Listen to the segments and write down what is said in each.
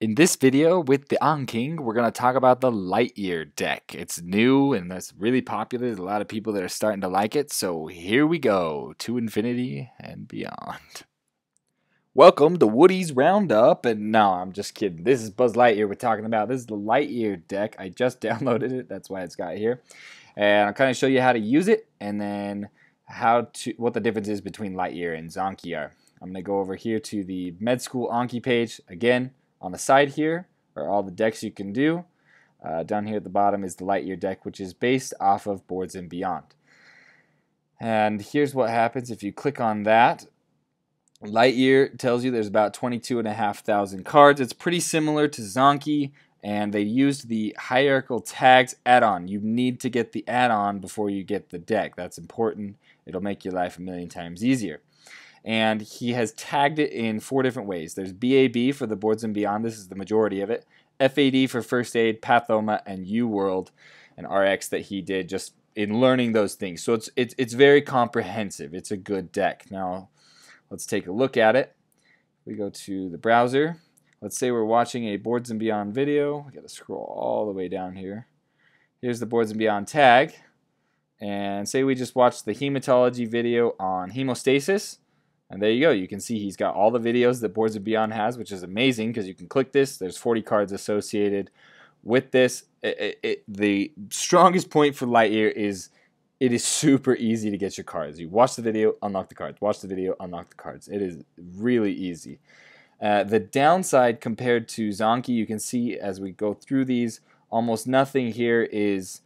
In this video with the AnKing, we're going to talk about the Lightyear deck. It's new and that's really popular. There's a lot of people that are starting to like it. So here we go to infinity and beyond. Welcome to Woody's Roundup. And no, I'm just kidding. This is Buzz Lightyear we're talking about. This is the Lightyear deck. I just downloaded it. That's why it's got here. And I'll kind of show you how to use it and then how to what the difference is between Lightyear and Zanki. I'm going to go over here to the Med School Anki page. Again, on the side here are all the decks you can do. Uh, down here at the bottom is the Lightyear deck, which is based off of Boards and Beyond. And here's what happens if you click on that. Lightyear tells you there's about 22,500 cards. It's pretty similar to Zanki, and they used the hierarchical tags add-on. You need to get the add-on before you get the deck. That's important. It'll make your life a million times easier and he has tagged it in four different ways. There's BAB for the boards and beyond. This is the majority of it. FAD for first aid, Pathoma, and U World, and RX that he did just in learning those things. So it's it's it's very comprehensive. It's a good deck. Now, let's take a look at it. We go to the browser. Let's say we're watching a Boards and Beyond video. We got to scroll all the way down here. Here's the Boards and Beyond tag. And say we just watched the hematology video on hemostasis. And there you go. You can see he's got all the videos that Boards of Beyond has, which is amazing because you can click this. There's 40 cards associated with this. It, it, the strongest point for Lightyear is it is super easy to get your cards. You watch the video, unlock the cards. Watch the video, unlock the cards. It is really easy. Uh, the downside compared to Zanki, you can see as we go through these, almost nothing here is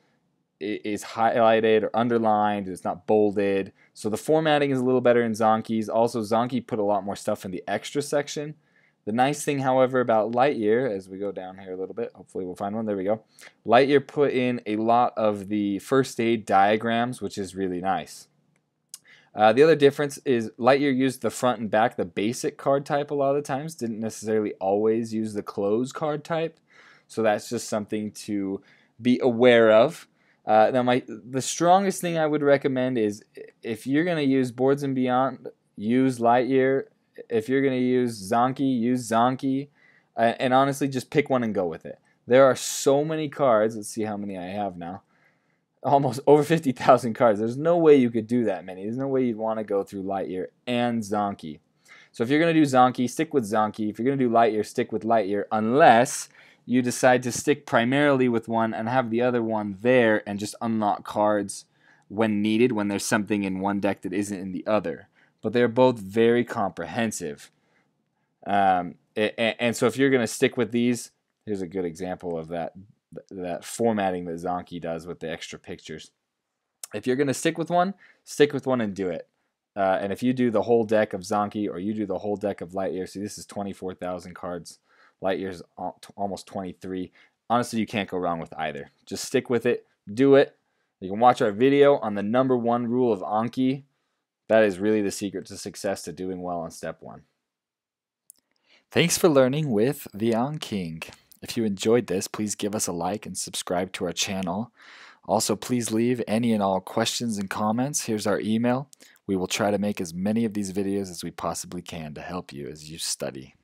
is highlighted or underlined. It's not bolded. So the formatting is a little better in Zanki's. Also, Zanki put a lot more stuff in the extra section. The nice thing, however, about Lightyear, as we go down here a little bit, hopefully we'll find one. There we go. Lightyear put in a lot of the first aid diagrams, which is really nice. Uh, the other difference is Lightyear used the front and back, the basic card type a lot of the times, didn't necessarily always use the cloze card type. So that's just something to be aware of. Uh, now, my the strongest thing I would recommend is if you're going to use Boards and Beyond, use Lightyear. If you're going to use Zanki, use Zanki. Uh, and honestly, just pick one and go with it. There are so many cards. Let's see how many I have now. Almost over 50,000 cards. There's no way you could do that many. There's no way you'd want to go through Lightyear and Zanki. So if you're going to do Zanki, stick with Zanki. If you're going to do Lightyear, stick with Lightyear, unless you decide to stick primarily with one and have the other one there and just unlock cards when needed when there's something in one deck that isn't in the other. But they're both very comprehensive. Um, and, and, so if you're going to stick with these, here's a good example of that that formatting that Zanki does with the extra pictures. If you're going to stick with one, stick with one and do it. Uh, and if you do the whole deck of Zanki or you do the whole deck of Lightyear, see this is 24,000 cards. Lightyear's almost 23. Honestly, you can't go wrong with either. Just stick with it, do it. You can watch our video on the number one rule of Anki. That is really the secret to success to doing well on step one. Thanks for learning with the AnKing. If you enjoyed this, please give us a like and subscribe to our channel. Also, please leave any and all questions and comments. Here's our email. We will try to make as many of these videos as we possibly can to help you as you study.